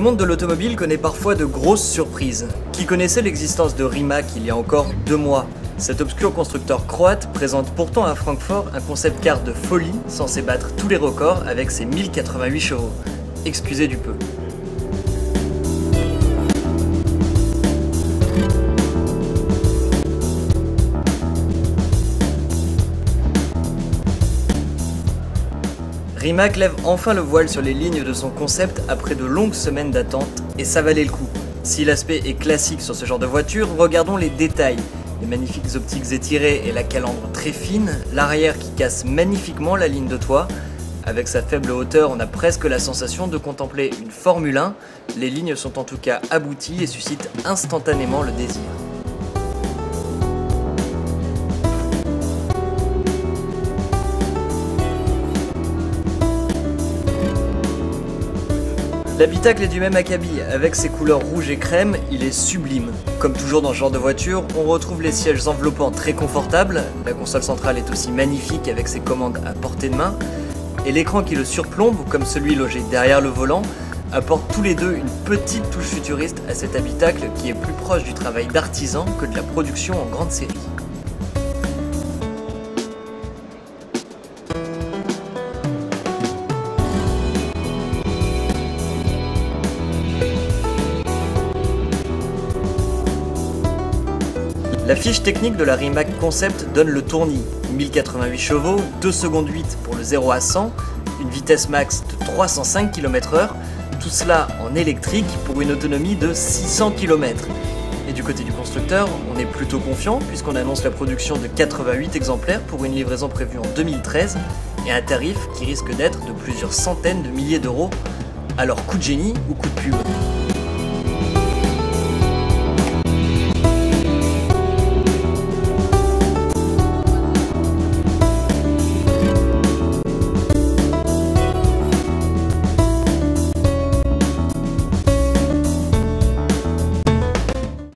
monde de l'automobile connaît parfois de grosses surprises. Qui connaissait l'existence de Rimac il y a encore deux mois? Cet obscur constructeur croate présente pourtant à Francfort un concept car de folie censé battre tous les records avec ses 1088 chevaux. Excusez du peu. Rimac lève enfin le voile sur les lignes de son concept après de longues semaines d'attente, et ça valait le coup. Si l'aspect est classique sur ce genre de voiture, regardons les détails. Les magnifiques optiques étirées et la calandre très fine, l'arrière qui casse magnifiquement la ligne de toit. Avec sa faible hauteur, on a presque la sensation de contempler une Formule 1. Les lignes sont en tout cas abouties et suscitent instantanément le désir. L'habitacle est du même acabit, avec ses couleurs rouge et crème, il est sublime. Comme toujours dans ce genre de voiture, on retrouve les sièges enveloppants très confortables, la console centrale est aussi magnifique avec ses commandes à portée de main, et l'écran qui le surplombe, comme celui logé derrière le volant, apporte tous les deux une petite touche futuriste à cet habitacle qui est plus proche du travail d'artisan que de la production en grande série. La fiche technique de la Rimac Concept donne le tournis 1088 chevaux, 2 secondes 8 pour le 0 à 100, une vitesse max de 305 km/h, tout cela en électrique pour une autonomie de 600 km. Et du côté du constructeur, on est plutôt confiant puisqu'on annonce la production de 88 exemplaires pour une livraison prévue en 2013 et un tarif qui risque d'être de plusieurs centaines de milliers d'euros. Alors coup de génie ou coup de pub?